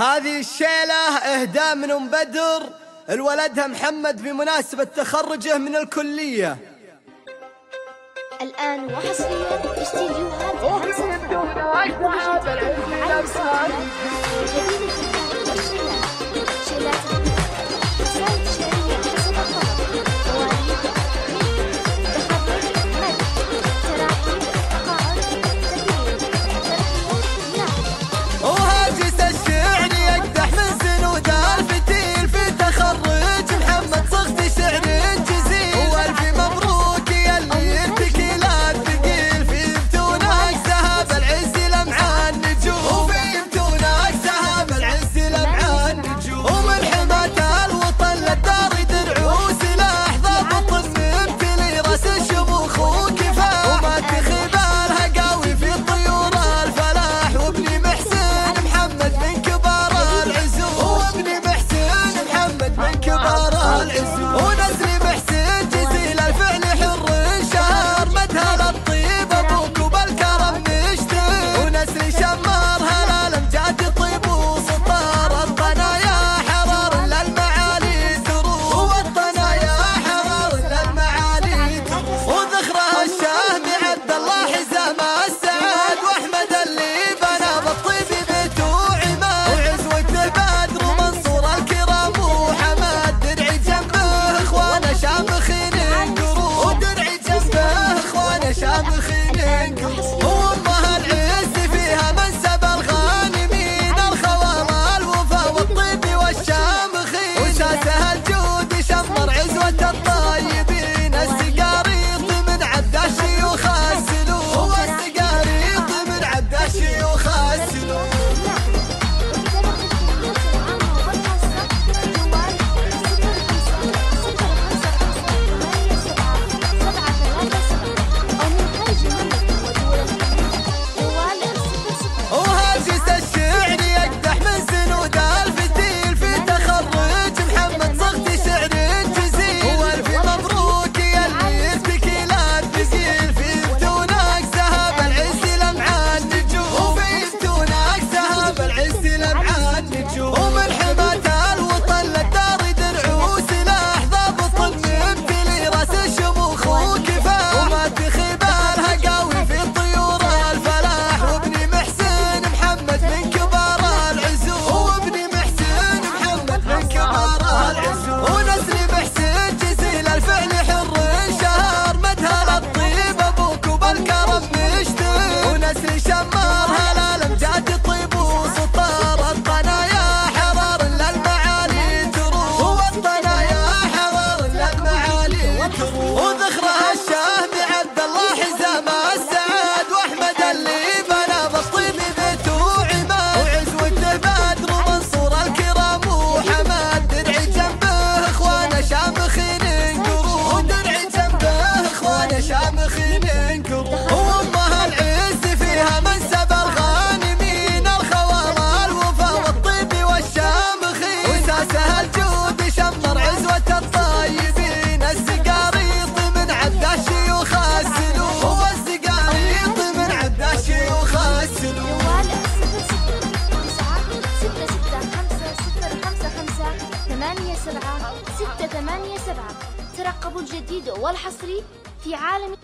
هذه الشيلة إهداء من أم بدر الولدها محمد بمناسبة تخرجه من الكلية الآن وحصريا استديوهات is يوال صفر ستة ترقبوا الجديد والحصري في عالم